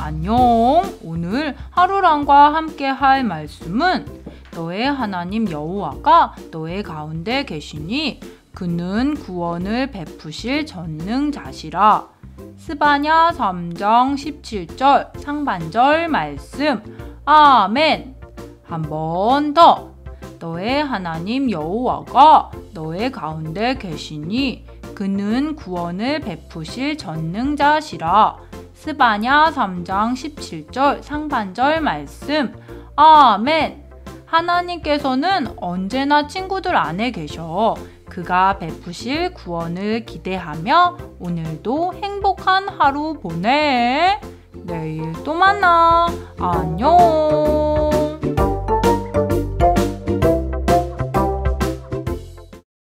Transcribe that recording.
안녕. 오늘 하루랑과 함께 할 말씀은 너의 하나님 여호와가 너의 가운데 계시니 그는 구원을 베푸실 전능자시라. 스바냐 3장 17절 상반절 말씀. 아멘. 한 번 더. 너의 하나님 여호와가 너의 가운데 계시니 그는 구원을 베푸실 전능자시라. 스바냐 3장 17절 상반절 말씀. 아멘. 하나님께서는 언제나 친구들 안에 계셔. 그가 베푸실 구원을 기대하며 오늘도 행복한 하루 보내. 내일 또 만나. 안녕.